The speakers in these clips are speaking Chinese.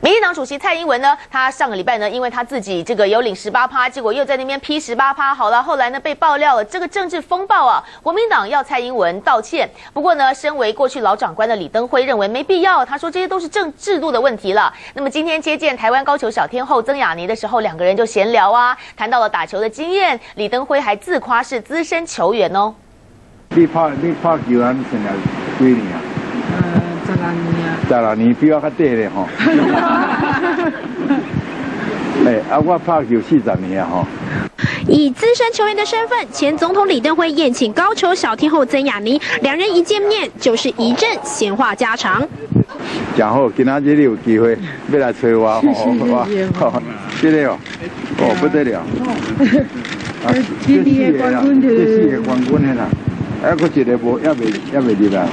民进党主席蔡英文呢，他上个礼拜呢，因为他自己这个有领十八趴，结果又在那边批十八趴，好了，后来呢被爆料了这个政治风暴啊，国民党要蔡英文道歉。不过呢，身为过去老长官的李登辉认为没必要，他说这些都是政制度的问题了。那么今天接见台湾高球小天后曾雅妮的时候，两个人就闲聊啊，谈到了打球的经验，李登辉还自夸是资深球员哦。呃，十六年啊。十六年比我较短咧吼。哎，啊，我拍球四十年啊吼。以资深球员的身份，前总统李登辉宴请高球小天后曾雅妮，两人一见面就是一阵闲话家常。然后，今仔日你有机会要来找我，好，谢谢哦，哦不得了。啊，这四个冠军这四个冠军啦，还佫一个无，还未还未入来吼。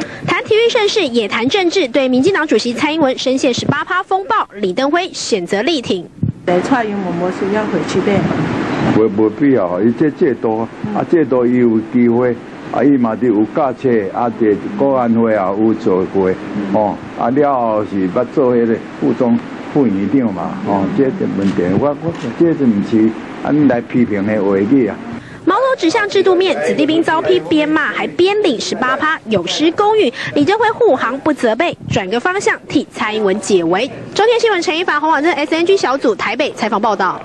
谈体育盛事，也谈政治。对民进党主席蔡英文深陷十八趴风暴，李登辉选择力挺。蔡英文无需要回去的。无无必要，伊这这多啊，这多伊有机会，啊伊嘛伫有驾车，啊伫国安会也有做过，哦，啊了后是捌做迄个副总副院长嘛，哦，这个问题我我这是毋是安来批评的话语啊。指向制度面，子弟兵遭批，边骂还边领十八趴，有失公允。李正辉护航不责备，转个方向替蔡英文解围。中天新闻陈一凡、洪婉珍 SNG 小组台北采访报道。